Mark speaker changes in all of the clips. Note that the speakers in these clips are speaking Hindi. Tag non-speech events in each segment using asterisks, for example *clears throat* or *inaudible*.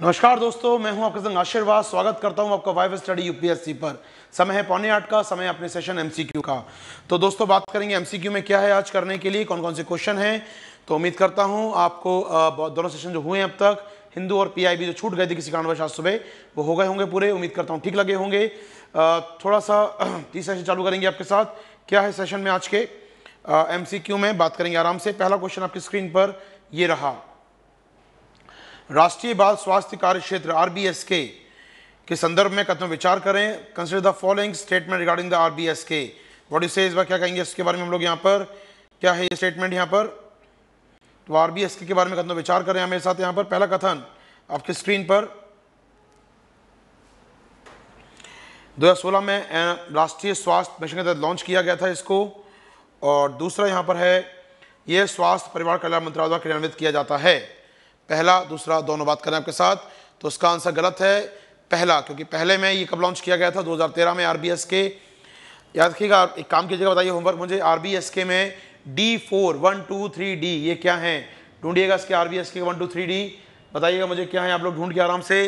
Speaker 1: नमस्कार दोस्तों, मैं हूँ आपके संग आशीर्वाद। स्वागत करता हूँ आपका वाइव स्टडी यूपीएससी पर। समय है पौने आठ का, समय अपने सेशन एमसीक्यू का। तो दोस्तों, बात करेंगे एमसीक्यू में क्या है आज करने के लिए कौन कौन से क्वेश्चन हैं। तो उम्मीद करता हूँ आपको दोनों सेशन जो हुए हैं अब तक, हिंदू और पीआईबी जो छूट गए थे किसी कारणवश आज सुबह, वो हो गए होंगे पूरे। उम्मीद करता हूँ ठीक लगे होंगे। थोड़ा सा *clears throat* तीसरा सेशन चालू करेंगे आपके साथ। क्या है सेशन में आज के? एमसीक्यू में बात करेंगे आराम से। पहला क्वेश्चन आपकी स्क्रीन पर ये रहा। राष्ट्रीय बाल स्वास्थ्य कार्य क्षेत्र आरबीएसके के संदर्भ में कथन विचार करें consider the following statement regarding the RBSK. What you say इस बार क्या कहेंगे इसके बारे में हम लोग यहाँ पर? क्या है ये स्टेटमेंट यहाँ पर? तो आर बी एस के बारे में कथन विचार करें हमारे साथ यहाँ पर। पहला कथन आपकी स्क्रीन पर। 2016 में राष्ट्रीय स्वास्थ्य मिशन के तहत लॉन्च किया गया था इसको। और दूसरा यहाँ पर है, ये स्वास्थ्य परिवार कल्याण मंत्रालय द्वारा क्रियान्वित किया जाता है। पहला, दूसरा, दोनों बात करें आपके साथ तो उसका आंसर गलत है पहला, क्योंकि पहले में ये कब लॉन्च किया गया था? 2013 में आरबीएस के याद रखिएगा एक काम कीजिएगा, बताइए होमवर्क मुझे। आरबीएस के में D four one two three D ये क्या है? ढूंढिएगा इसके आरबीएस के वन टू थ्री डी बताइएगा मुझे क्या है आप लोग ढूंढ के आराम से।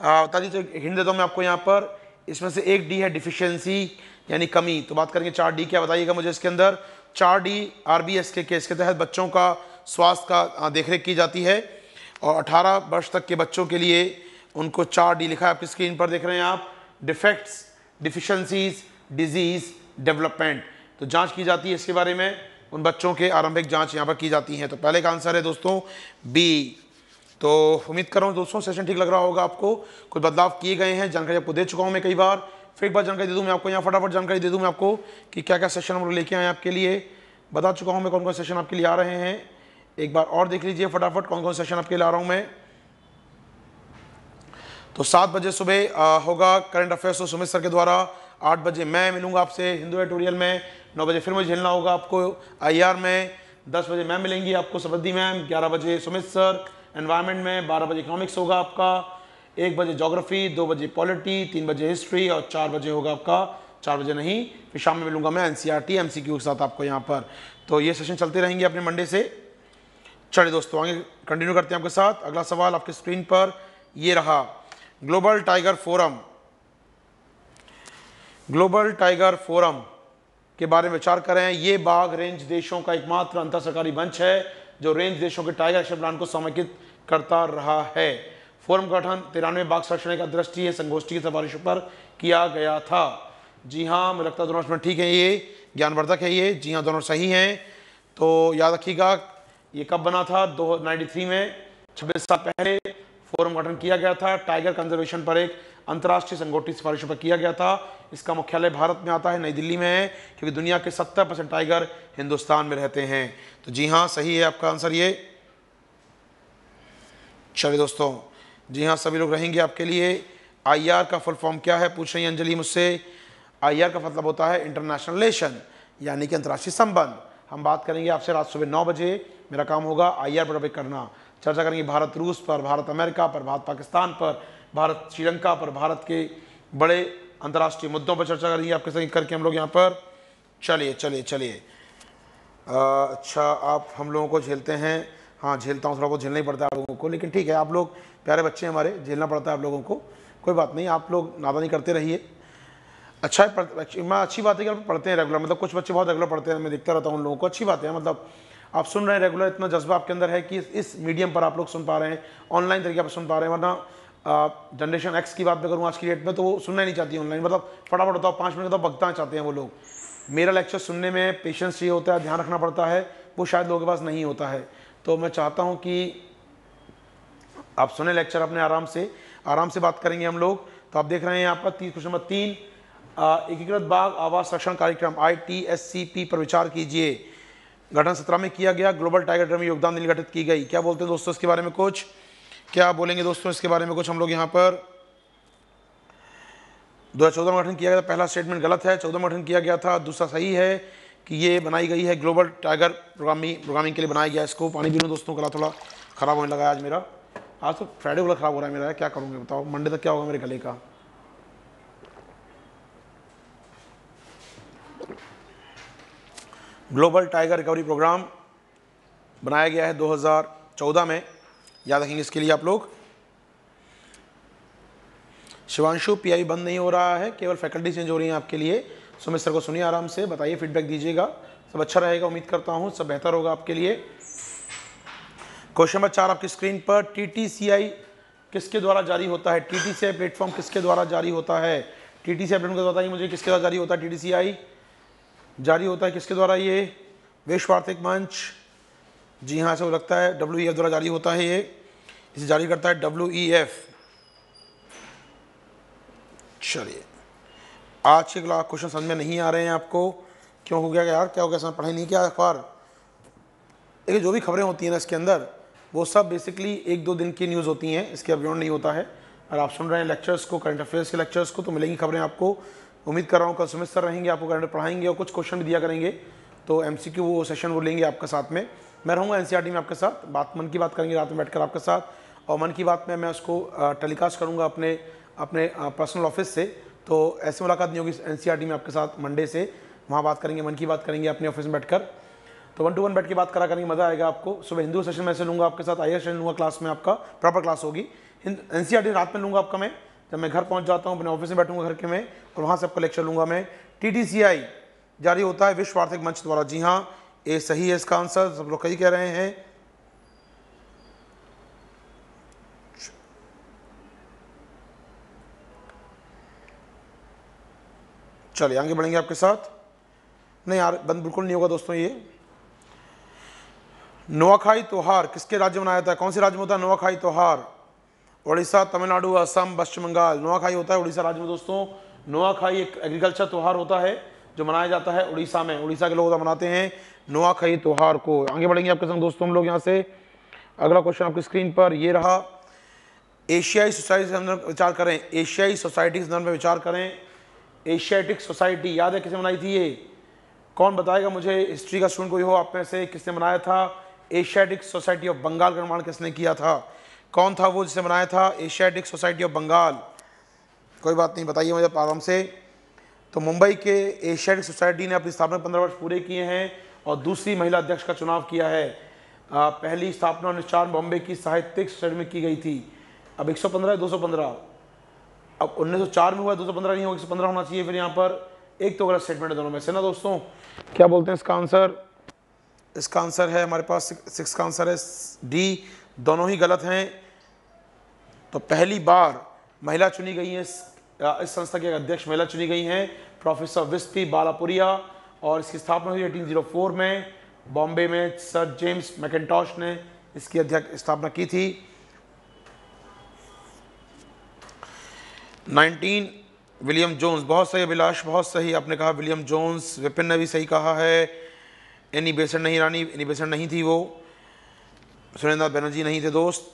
Speaker 1: बता दीजिए हिंट देता हूँ मैं आपको यहाँ पर। इसमें से एक डी है डिफिशियंसी यानी कमी। तो बात करेंगे चार डी क्या बताइएगा मुझे इसके अंदर। चार डी आरबीएस के केस के। तहत बच्चों का स्वास्थ्य का देखरेख की जाती है। और 18 वर्ष तक के बच्चों के लिए उनको चार डी लिखा है। आपकी स्क्रीन पर देख रहे हैं आप? डिफेक्ट्स डिफिशंसीज डिज़ीज़ डेवलपमेंट तो जाँच की जाती है इसके बारे में। उन बच्चों के आरंभिक जाँच यहाँ पर की जाती है। तो पहले का आंसर है दोस्तों बी तो उम्मीद कर रहा हूँ दोस्तों सेशन ठीक लग रहा होगा आपको। कुछ बदलाव किए गए हैं, जानकारी आपको दे चुका हूँ मैं कई बार। फिर एक बार जानकारी दे दूँ मैं आपको, यहाँ फटाफट जानकारी दे दूँ मैं आपको कि क्या क्या सेशन हम लोग लेके आए आपके लिए। बता चुका हूँ मैं कौन कौन सेशन आपके लिए आ रहे हैं। एक बार और देख लीजिए फटाफट कौन कौन सेशन आपके ला रहा हूँ मैं। तो सात बजे सुबह होगा करंट अफेयर्स तो सुमित सर के द्वारा। आठ बजे मैं मिलूँगा आपसे हिंदू एडिटोरियल में। नौ बजे फिर मुझे झेलना होगा आपको आईआर में। दस बजे मैं मिलेंगी आपको सबद्दी मैम। ग्यारह बजे सुमित सर एनवायरनमेंट में बारह बजे इकोनॉमिक्स होगा आपका। एक बजे जोग्राफी दो बजे पॉलिटी तीन बजे हिस्ट्री और चार बजे होगा आपका। चार बजे नहीं, फिर शाम में मिलूँगा मैं एन सी क्यू के साथ आपको यहाँ पर। तो ये सेशन चलते रहेंगे अपने मंडे से। चलिए दोस्तों, आगे कंटिन्यू करते हैं आपके साथ। अगला सवाल आपके स्क्रीन पर ये रहा। Global tiger forum global tiger forum के बारे में विचार करें ये बाघ रेंज देशों का एकमात्र अंतर सरकारी मंच है, जो रेंज देशों के टाइगर एक्शन प्लान को समेकित करता रहा है। फोरम का गठन तिरानवे बाघ संरक्षण का दृष्टि संगोष्ठी की सिफारिशों पर किया गया था। जी हाँ मुझे लगता है दोनों ठीक है ये। ज्ञानवर्धक है ये। जी हाँ दोनों सही हैं। तो याद रखिएगा ये कब बना था? दो नाइन्टी में। छब्बीस साल पहले फोरम गठन किया गया था। टाइगर कंजर्वेशन पर एक अंतर्राष्ट्रीय संगठित सिफारिशों पर किया गया था। इसका मुख्यालय भारत में आता है, नई दिल्ली में है क्योंकि दुनिया के 70 परसेंट टाइगर हिंदुस्तान में रहते हैं। तो जी हाँ सही है आपका आंसर ये? चलिए दोस्तों, जी हाँ सभी लोग रहेंगे आपके लिए। आईआर का फुल फॉर्म क्या है? पूछ रही अंजलि मुझसे। आईआर का मतलब होता है इंटरनेशनल रिलेशन यानी कि अंतर्राष्ट्रीय संबंध। हम बात करेंगे आपसे रात सुबह नौ बजे। मेरा काम होगा आईआर पर टॉपिक करना। चर्चा करेंगे भारत रूस पर, भारत अमेरिका पर, भारत पाकिस्तान पर, भारत श्रीलंका पर, भारत के बड़े अंतर्राष्ट्रीय मुद्दों पर चर्चा करेंगे। आपके संग करके हम लोग यहाँ पर चलिए चलिए चलिए। अच्छा आप हम लोगों को झेलते हैं। हाँ झेलता हूँ, थोड़ा बहुत झेलना ही पड़ता है आप लोगों को, लेकिन ठीक है, आप लोग प्यारे बच्चे हमारे, झेलना पड़ता है आप लोगों को। कोई बात नहीं, आप लोग नादानी करते रहिए। अच्छा है अच्छी मैं अच्छी बात है कि आप पढ़ते हैं रेगुलर मतलब कुछ बच्चे बहुत रेगुलर पढ़ते हैं, मैं देखता रहता हूँ उन लोगों को, अच्छी बात है मतलब आप सुन रहे हैं रेगुलर इतना जज्बा आपके अंदर है कि इस- मीडियम पर आप लोग सुन पा रहे हैं ऑनलाइन तरीके पर सुन पा रहे हैं, वरना जनरेशन एक्स की बात मैं करूँ आज की डेट में तो वो सुनना नहीं चाहती ऑनलाइन मतलब फटाफट होता है पाँच मिनट तो भगता चाहते हैं वो लोग। मेरा लेक्चर सुनने में पेशेंस चाहिए होता है, ध्यान रखना पड़ता है, वो शायद लोगों के पास नहीं होता है। तो मैं चाहता हूँ कि आप सुने लेक्चर अपने आराम से आराम से बात करेंगे हम लोग। तो आप देख रहे हैं यहाँ पर तीन क्वेश्चन नंबर तीन एकीकृत बाघ आवास संरक्षण कार्यक्रम I T S C P पर विचार कीजिए। गठन सत्रह में किया गया ग्लोबल टाइगर ड्रम योगदान देने गठित की गई। क्या बोलते हैं दोस्तों इसके बारे में कुछ? क्या बोलेंगे दोस्तों इसके बारे में कुछ हम लोग यहाँ पर? दो हज़ार चौदह में गठन किया गया था, पहला स्टेटमेंट गलत है। चौदह में गठन किया गया था, दूसरा सही है कि ये बनाई गई है ग्लोबल टाइगर प्रोग्रामिंग प्रोग्रामिंग के लिए बनाया गया इसको। पानी पीने दोस्तों गला थोड़ा ख़राब होने लगा आज मेरा। आज तो फ्राइडे वाला ख़राब हो रहा है मेरा, क्या करूँगे बताओ? मंडे तक क्या होगा मेरे गले का? ग्लोबल टाइगर रिकवरी प्रोग्राम बनाया गया है 2014 में। याद रखेंगे इसके लिए आप लोग। शिवांशु पीआई बंद नहीं हो रहा है, केवल फैकल्टी चेंज हो रही है आपके लिए। सुमित सर को सुनिए आराम से, बताइए फीडबैक दीजिएगा। सब अच्छा रहेगा, उम्मीद करता हूँ, सब बेहतर होगा आपके लिए। क्वेश्चन नंबर चार आपकी स्क्रीन पर टीटीसीआई किसके द्वारा जारी होता है? टी प्लेटफॉर्म किसके द्वारा जारी होता है? टी टी प्लेटफॉर्म बताइए मुझे, किसके द्वारा जारी होता है टी जारी होता है किसके द्वारा ये? विश्व आर्थिक मंच। जी हाँ ऐसा लगता है डब्ल्यू द्वारा जारी होता है ये। इसे जारी करता है डब्ल्यू चलिए। आज के क्वेश्चन समझ में नहीं आ रहे हैं आपको। क्यों हो गया यार? क्या हो गया? समझ पढ़ाई नहीं किया अखबार? देखिए, जो भी खबरें होती हैं ना इसके अंदर, वो सब बेसिकली एक दो दिन की न्यूज़ होती हैं। इसके बियॉन्ड नहीं होता है। और आप सुन रहे हैं लेक्चर्स को करंट अफेयर्स के लेक्चर्स को तो मिलेंगी खबरें आपको। उम्मीद कर रहा हूँ कल सुमित सर रहेंगे, आपको करंट पढ़ाएँगे और कुछ क्वेश्चन भी दिया करेंगे। तो एम सी क्यू वो सेशन वो लेंगे आपके साथ में। मैं रहूँगा एन में आपके साथ, बात, मन की बात करेंगे रात में बैठकर आपके साथ। और मन की बात में मैं उसको टेलीकास्ट करूँगा अपने अपने पर्सनल ऑफ़िस से। तो ऐसे मुलाकात नहीं होगी एन में आपके साथ मंडे से। वहाँ बात करेंगे, मन की बात करेंगे अपने ऑफ़िस में बैठकर। तो वन टू वन बैठ के बात करा करेंगे, मज़ा आएगा आपको। सुबह हिंदू सेशन में से लूँगा आपके साथ आई सेशन लूँगा क्लास में आपका प्रॉपर क्लास होगी। एन सी रात में लूँगा आपका मैं। जब मैं घर पहुँच जाता हूँ, अपने ऑफ़िस में बैठूँगा घर के में, और वहाँ से आपका लेक्चर लूँगा मैं। टीटीसीआई जारी होता है विश्व आर्थिक मंच द्वारा। जी हाँ ये सही है इसका आंसर सब लोग कई कह रहे हैं। चलिए, आगे बढ़ेंगे आपके साथ। नहीं यार, बंद बिल्कुल नहीं होगा दोस्तों ये। नोआखाई त्योहार, किसके राज्य में मनाया जाता है? कौन से राज्य में होता है नोआखाई त्योहार? उड़ीसा तमिलनाडु, असम, पश्चिम बंगाल। नोआखाई होता है उड़ीसा राज्य में, दोस्तों। नोआखाई एक एग्रीकल्चर त्यौहार होता है, जो मनाया जाता है उड़ीसा में। उड़ीसा के लोग मनाते हैं नोआखाई त्यौहार को। आगे बढ़ेंगे आपके संग, दोस्तों, हम लोग यहाँ से। अगला क्वेश्चन आपकी स्क्रीन पर ये रहा। एशियाई सोसाइटी के अंदर विचार करें। एशियाई सोसाइटी के संदर्भ में विचार करें। एशियाटिक सोसाइटी याद है किसने बनाई थी ये? कौन बताएगा मुझे? हिस्ट्री का स्टूडेंट कोई हो आप में से, किसने बनाया था? एशियाटिक सोसाइटी ऑफ़ बंगाल का निर्माण किसने किया था? कौन था वो जिसने बनाया था? Asiatic society of Bengal. कोई बात नहीं बताइए मुझे आराम से। तो मुंबई के एशियाटिक सोसाइटी ने अपनी स्थापना पंद्रह वर्ष पूरे किए हैं और दूसरी महिला अध्यक्ष का चुनाव किया है। आ, पहली स्थापना उन्नीस चार बॉम्बे की साहित्यिक सोसाइटी में की गई थी। अब 115 है 215 अब 1904 में हुआ 215 नहीं होगा 115 होना चाहिए फिर यहाँ पर। एक तो गलत स्टेटमेंट है दोनों में से ना दोस्तों? क्या बोलते हैं इसका आंसर इसका आंसर है हमारे पास सिक्स का आंसर है डी दोनों ही गलत हैं। तो पहली बार महिला चुनी गई है इस, इस संस्था के अध्यक्ष महिला चुनी गई हैं प्रोफेसर विस्पी बालापुरिया और इसकी स्थापना हुई एटीन में बॉम्बे में सर जेम्स मैकेटॉश ने इसकी अध्यक्ष स्थापना की थी। 19 विलियम जोन्स बहुत सही अभिलाष बहुत सही आपने कहा विलियम जोन्स विपिन ने भी सही कहा है। एनी बेसन नहीं रानी एनी बेसन नहीं थी वो। सुरेंद्र बनर्जी नहीं थे दोस्त।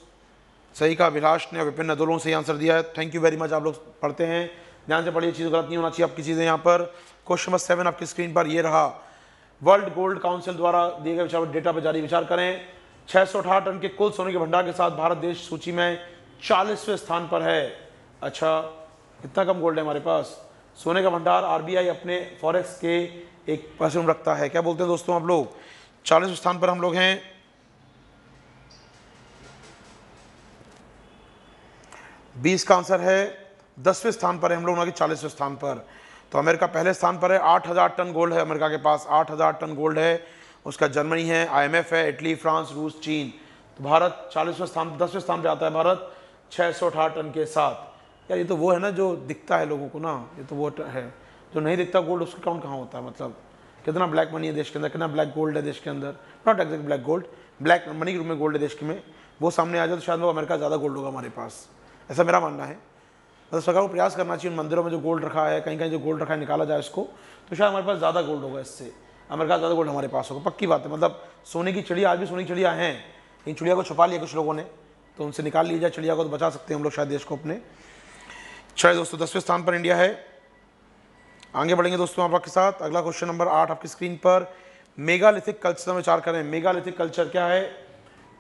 Speaker 1: सही कहा अभिलाष ने विभिन्न दोनों सही आंसर दिया है थैंक यू वेरी मच आप लोग पढ़ते हैं। ध्यान से पढ़िए, चीज़ गलत नहीं होना चाहिए आपकी चीज़ें यहाँ पर। क्वेश्चन नंबर सेवन आपकी स्क्रीन पर, ये रहा। वर्ल्ड गोल्ड काउंसिल द्वारा दिए गए विचार डेटा पर जारी विचार करें। छः टन के कुल सोने के भंडार के साथ भारत देश सूची में चालीसवें स्थान पर है। अच्छा कितना कम गोल्ड है हमारे पास? सोने का भंडार आरबीआई अपने फॉरेक्स के एक परसेंट रखता है। क्या बोलते हैं दोस्तों आप लोग? चालीसवें स्थान पर हम लोग हैं। बीस का आंसर है, दसवें स्थान पर है, हम लोग ना कि चालीसवें स्थान पर। तो अमेरिका पहले स्थान पर है, आठ हज़ार टन गोल्ड है अमेरिका के पास, आठ हज़ार टन गोल्ड है। उसका जर्मनी है, आईएमएफ है, इटली, फ्रांस, रूस, चीन। तो भारत चालीसवें स्थान, दसवें स्थान पर आता है भारत छः सौ अठारह टन के साथ। यार, ये तो वो है ना जो दिखता है लोगों को ना, ये तो वो है। जो नहीं दिखता गोल्ड, उसका काउंट कहाँ होता है मतलब? कितना ब्लैक मनी है देश के अंदर, कितना ब्लैक गोल्ड है देश के अंदर? Not exact black gold black money के रूप में गोल्ड है देश के में। वो सामने आ जाए तो शायद वो अमेरिका ज़्यादा गोल्ड होगा हमारे पास। ऐसा मेरा मानना है। मतलब सरकार को प्रयास करना चाहिए उन मंदिरों में जो गोल्ड रखा है कहीं कहीं जो गोल्ड रखा है, निकाला जाए इसको। तो शायद हमारे पास ज़्यादा गोल्ड होगा इससे। अमेरिका ज़्यादा गोल्ड हमारे पास होगा। पक्की बात है। मतलब सोने की चिड़िया, आज भी सोने की चिड़िया हैं। इन चिड़िया को छुपा लिया कुछ लोगों ने। तो उनसे निकाल लिया जाए, चिड़िया को तो बचा सकते हैं हम लोग शायद देश को अपने। चलिए दोस्तों, दसवें स्थान पर इंडिया है। आगे बढ़ेंगे दोस्तों आप आपके साथ। अगला क्वेश्चन नंबर आठ आपकी स्क्रीन पर। मेगालिथिक कल्चर में विचार करें। मेगालिथिक कल्चर क्या है?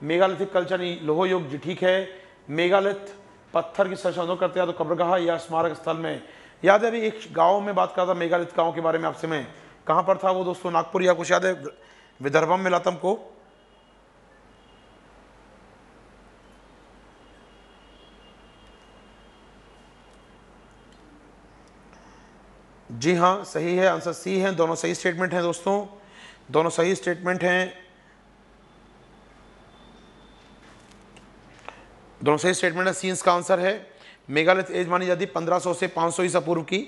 Speaker 1: मेगालिथिक कल्चर लोहो युग जी, ठीक है। मेगालिथ पत्थर की संशोधन करते हैं तो कब्रगाह या स्मारक स्थल में। याद है अभी एक गाँव में बात करता मेगालिथ गाँव के बारे में आपसे मैं। कहाँ पर था वो दोस्तों? नागपुर या कुछ याद है? विदर्भम में लातम को। जी हाँ सही है, आंसर सी है, दोनों सही स्टेटमेंट हैं दोस्तों। दोनों सही स्टेटमेंट हैं। दोनों सही स्टेटमेंट है सी का आंसर है। मेगालिथ एज मानी जाती है 1500 से 500 ईसा पूर्व की।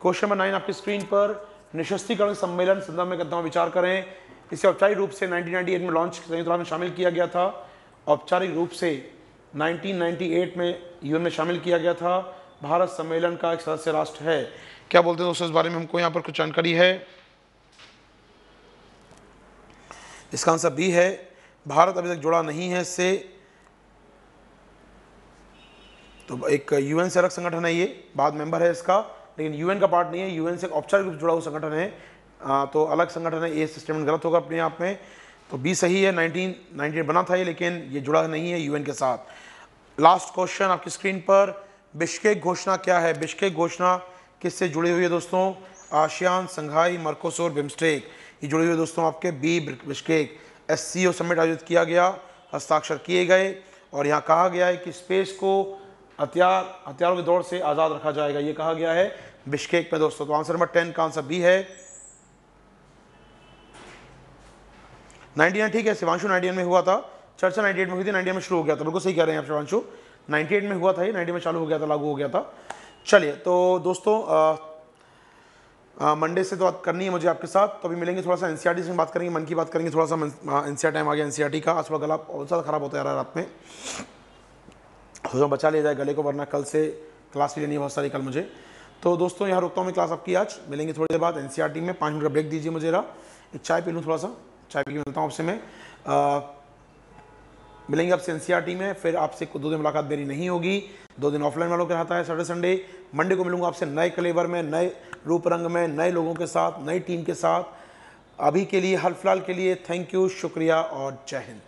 Speaker 1: क्वेश्चन नंबर नाइन आपकी स्क्रीन पर निशस्तीकरण सम्मेलन संदर्भ में हूँ विचार करें। इसे औपचारिक रूप से 1998 में लॉन्च संयुक्त राष्ट्र में शामिल किया गया था। औपचारिक रूप से 1998 में यूएन में शामिल किया गया था। भारत सम्मेलन का एक सदस्य राष्ट्र है। क्या बोलते हैं दोस्तों, इस बारे में हमको यहाँ पर कुछ जानकारी है? इसका आंसर बी है। भारत अभी तक जुड़ा नहीं है इससे। तो एक यूएन से अलग संगठन है ये बाद मेंबर है इसका लेकिन यूएन का पार्ट नहीं है यूएन से औपचारिक रूप से जुड़ा हुआ संगठन है। आ, तो अलग संगठन है ये स्टेटमेंट गलत होगा अपने आप में। तो बी सही है 1998 बना था ये लेकिन ये जुड़ा नहीं है यूएन के साथ। लास्ट क्वेश्चन आपकी स्क्रीन पर बिश्केक घोषणा क्या है? बिश्केक घोषणा किससे जुड़ी हुई है दोस्तों? ASEAN Shanghai Mercosur BIMSTEC. ये जुड़ी हुई दोस्तों आपके B Bishkek. S C O summit आयोजित किया गया हस्ताक्षर किए गए और यहाँ कहा गया है कि स्पेस को हथियार, हथियारों की दौड़ से आज़ाद रखा जाएगा। ये कहा गया है, बिश्केक में दोस्तों तो आंसर नंबर टेन का आंसर बी है। नाइनटी ठीक है, शिवांशु नाइनटी में हुआ था। चर्चा नाइनटी में हुई थी नाइनटी में शुरू हो गया था। बिल्कुल सही कह रहे हैं आप शिवांशु। नाइनटी में हुआ था ये नाइनटी में चालू हो गया था, लागू हो गया था। चलिए तो दोस्तों मंडे से तो बात करनी है मुझे आपके साथ तो अभी मिलेंगे थोड़ा सा एनसीईआरटी से बात करेंगे, मन की बात करेंगे, थोड़ा सा एनसीआर टाइम आ गया एनसीईआरटी का। आज थोड़ा गला बहुत ज़्यादा खराब होता जा रहा है रात में। सोचा, बचा लिया जाए गले को, वरना कल से क्लास भी लेनी है बहुत सारी कल मुझे। तो दोस्तों, यहाँ रुकता हूँ मैं क्लास आपकी आज। मिलेंगे थोड़ी देर बाद। एनसीईआरटी में पाँच मिनट का ब्रेक दीजिए मुझे रहा एक चाय पी लूँ थोड़ा सा। चाय पी मिलता हूँ आपसे मैं। मिलेंगे आपसे एनसीईआरटी में। फिर आपसे दो दिन मुलाकात मेरी नहीं होगी। दो दिन ऑफलाइन वालों के रहता है सैटरडे संडे मंडे को मिलूँगा आपसे नए कलेवर में, नए रूप रंग में, नए लोगों के साथ, नई टीम के साथ। अभी के लिए हाल फ़िलहाल के लिए थैंक यू शुक्रिया और जय हिंद।